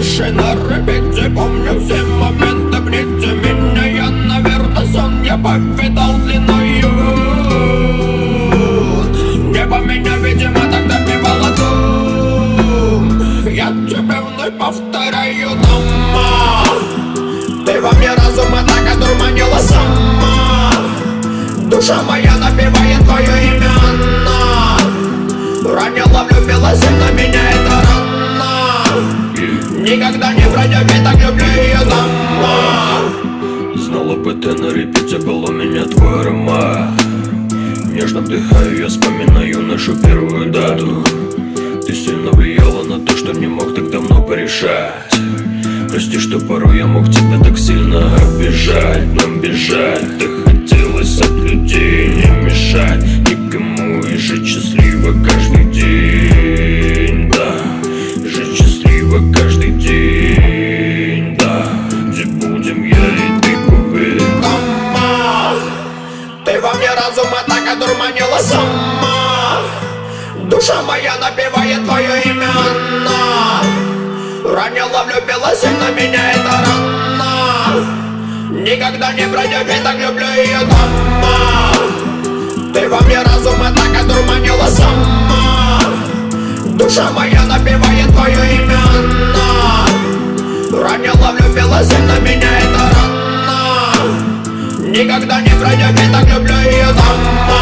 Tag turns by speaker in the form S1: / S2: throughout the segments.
S1: машина репите Помню все моменты, бните меня Я, наверное, сон я повидал длиною. Небо меня, видимо, тогда пивало Я тебе вновь повторяю Никогда не пройдет, ведь так люблю ее дома.
S2: Знала бы ты на репите, был у меня твой аромат. Нежно вдыхаю, я вспоминаю нашу первую дату. Ты сильно влияла на то, что не мог так давно порешать. Прости, что порой я мог тебя так сильно обижать. Нам бежать, так хотелось от людей не мешать
S1: одурманила сама. Душа моя напевает твое имя, Ранила, влюбилась, и на меня это рано Никогда не пройдет, ведь так люблю ее дома. Ты во мне разум, так одурманила сама. Душа моя напевает твое имя, Ранила, влюбилась, и на меня это рано Никогда не пройдет, ведь так люблю ее дома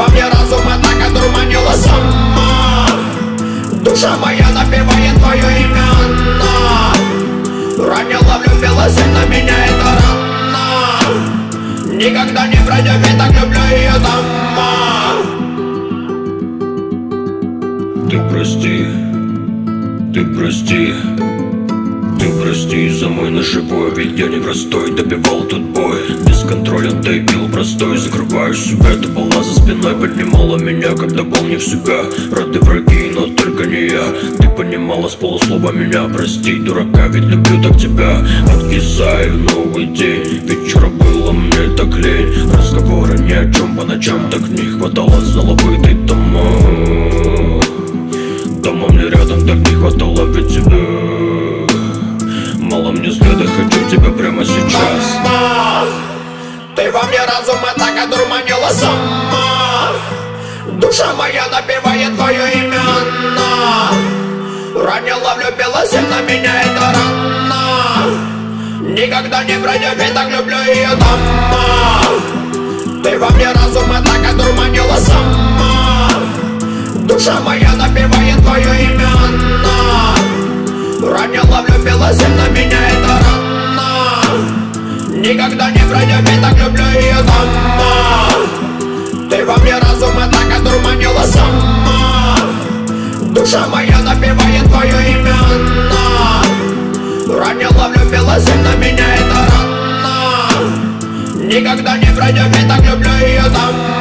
S1: во мне разум, так одурманила сама. Душа моя напевает твое имя, она Ранила, влюбилась, и меня это рано Никогда не пройдет, ведь так люблю ее дома.
S2: Ты прости, ты прости Ты прости за мой ножевой Ведь я непростой, добивал тут бой Ты бил простой Закрываю себя, ты была за спиной Поднимала меня, когда был не в себя. Рады враги, но только не я. Ты понимала с полуслова меня Прости, дурака, ведь люблю так тебя. Откисаю новый день Вечера было мне так лень. Разговора ни о чем по ночам Так не хватало залобытой дома Дома мне рядом так не хватало ведь тебя
S1: Ты во мне разум, так одурманила сама Душа моя напевает твое имя, Ранила, влюбилась, и на меня это рано Никогда не пройдет, ведь так люблю ее дома Ты во мне разум, так одурманила сама Душа моя для меня это рано Никогда не пройдем, я так люблю ее там.